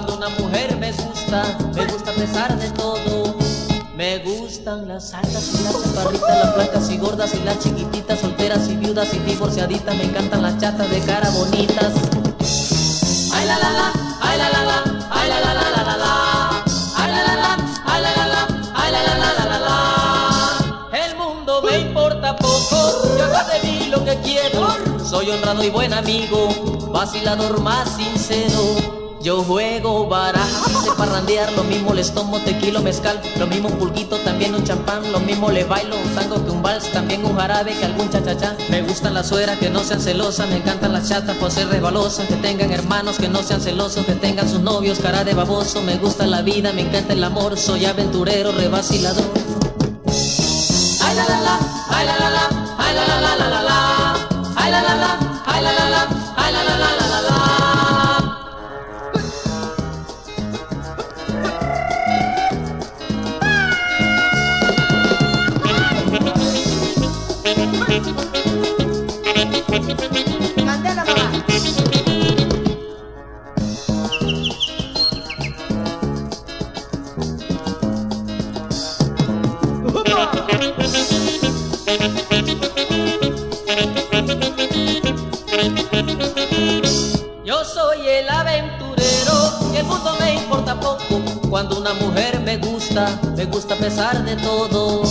me gusta a pesar de todo. Me gustan las altas y las chaparritas, las flacas y gordas y las chiquititas, solteras y viudas y divorciaditas. Me encantan las chatas de cara bonitas. Ay la la la, ay la la la, ay la la la la la la. Me yo hago de mí lo que quiero. Soy honrado y buen amigo, vacilador más sincero. Yo juego baraja, sé parrandear, lo mismo les tomo tequila, mezcal, lo mismo un pulquito, también un champán, lo mismo le bailo un tango que un vals, también un jarabe que algún chachachá. Me gustan las sueras que no sean celosas, me encantan las chatas por ser resbalosas, que tengan hermanos que no sean celosos, que tengan sus novios cara de baboso. Me gusta la vida, me encanta el amor, soy aventurero, revacilador. Candela mamá. Yo soy el aventurero y el mundo me importa poco. Cuando una mujer me gusta, me gusta a pesar de todo.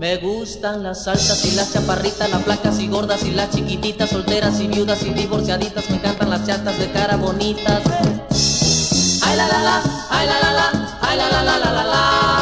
Me gustan las altas y las chaparritas, las flacas y gordas y las chiquititas, solteras y viudas y divorciaditas. Me encantan las chatas de cara bonitas. Ay la la ay la la ay la la la la.